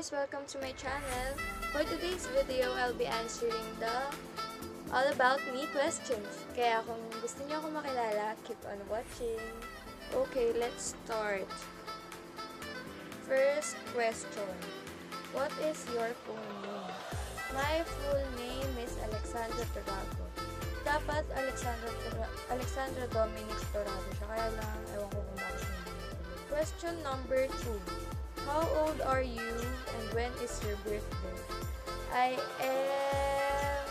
guys! Welcome to my channel. For today's video, I'll be answering the all about me questions. Kaya kung gusto niyo ako makilala, keep on watching. Okay, let's start. First question. What is your full name? My full name is Alexandra Torago. Dapat Alexandra, Alexandra Dominic Torago siya. Kaya lang, ewan ko kung bakit. Question number two. How old are you and when is your birthday? I am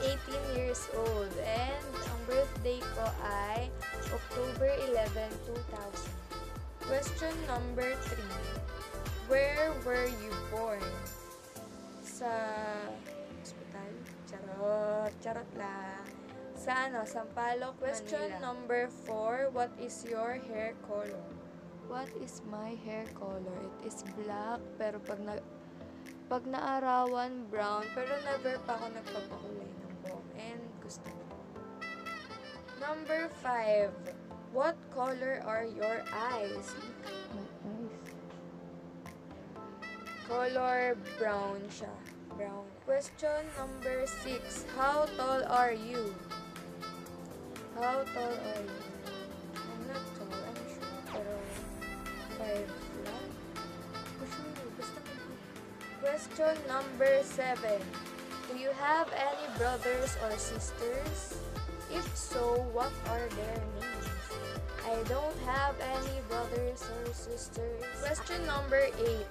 18 years old and ang birthday ko ay October 11, 2000. Question number 3. Where were you born? Sa hospital? Charot. Charot lang. Sa ano? Sampaloc, Question Manila. number 4. What is your hair color? What is my hair color? It is black, pero pag na pag naarawan, brown. Pero never pa ako nagpapakulay ng buhok. And gusto ko. Number 5. What color are your eyes? Color brown siya. Brown. Question number 6. How tall are you? How tall are you? I'm not tall, I'm sure. Pero 5 lang. Question number 7. Do you have any brothers or sisters? If so, what are their names? I don't have any brothers or sisters. Question number 8.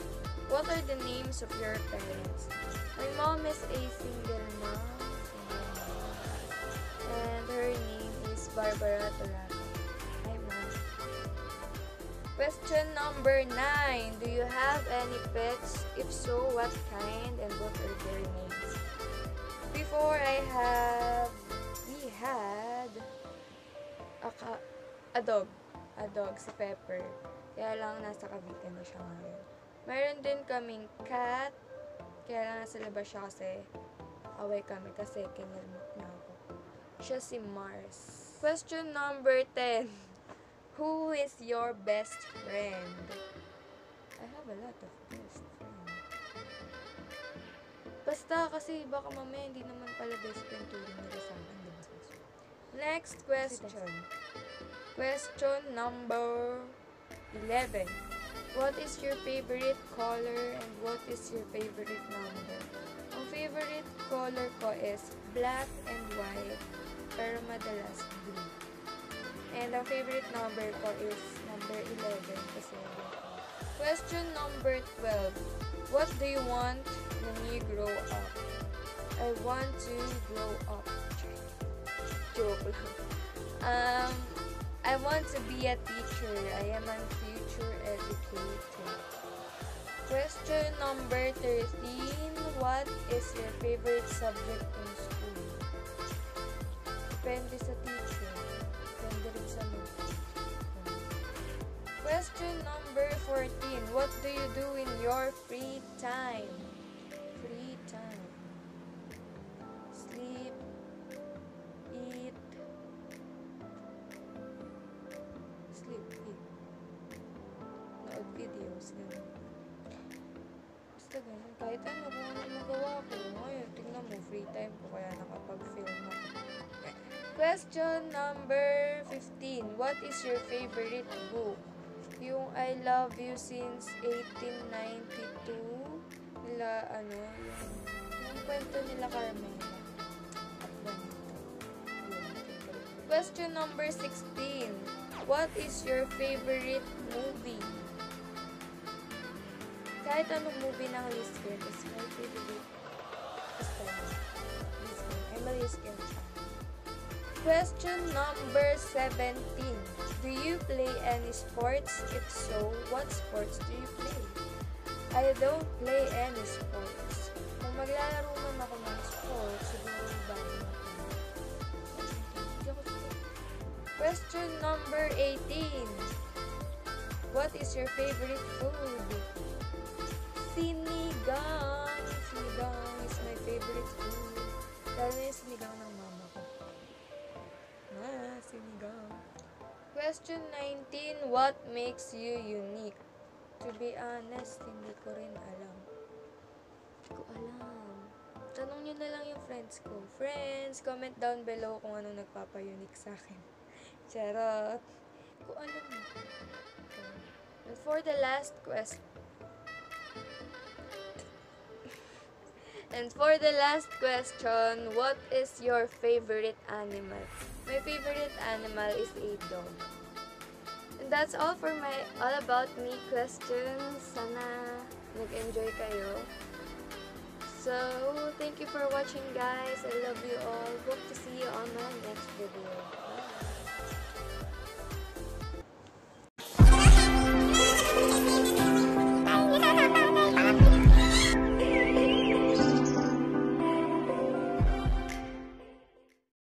What are the names of your parents? My mom is a single mom. Barbara Torato. Hi, mom. Question number 9. Do you have any pets? If so, what kind and what are their names? Before I have, we had a, a dog. A dog, si Pepper. Kaya lang nasa Cavite na siya ngayon. Meron din kaming cat. Kaya lang nasa labas siya kasi away kami kasi kinilmok niya ako. Siya si Mars. Question number 10. Who is your best friend? I have a lot of best friends. Basta kasi baka mamaya hindi naman pala best friend turing nila sa akin? Next question. Question number 11. What is your favorite color and what is your favorite number? Ang favorite color ko is black and white, pero madalas blue. And ang favorite number ko is number 11 kasi Question number 12. What do you want when you grow up? I want to grow up. Joke lang. Um, I want to be a teacher. I am a future educator. Question number 13. What is your favorite subject in school? Sa teacher. Depende rin sa mood. Question number 14. What do you do in your free time? Free time. Sleep. Eat. Sleep. Eat. Nood videos. Ganun. Basta ganun. Kahit ano, kung ano magawa ko. Ngayon, tingnan mo, free time ko. Kaya nakapag-film ako. Question number 15. What is your favorite book? Yung I Love You Since 1892. Nila, ano, yung, yung kwento nila. Yun. Question number 16. What is your favorite movie? Kahit anong movie ng Liz Kim is my favorite. Basta yun. Liz Question number 17. Do you play any sports? If so, what sports do you play? I don't play any sports. Kung maglalaro man ako ng sports, siguro sport. Question number 18. What is your favorite food? Sinigang. Sinigang is my favorite food. Lalo na yung sinigang ng mama sinigang. Question 19. What makes you unique? To be honest, hindi ko rin alam. Hindi ko alam. Tanong nyo na lang yung friends ko. Friends, comment down below kung anong nagpapa-unique sa akin. Charot. Hindi ko alam. And for the last quest And for the last question, what is your favorite animal? My favorite animal is a dog. And that's all for my all about me questions. Sana nag-enjoy kayo. So, thank you for watching guys. I love you all. Hope to see you on my next video.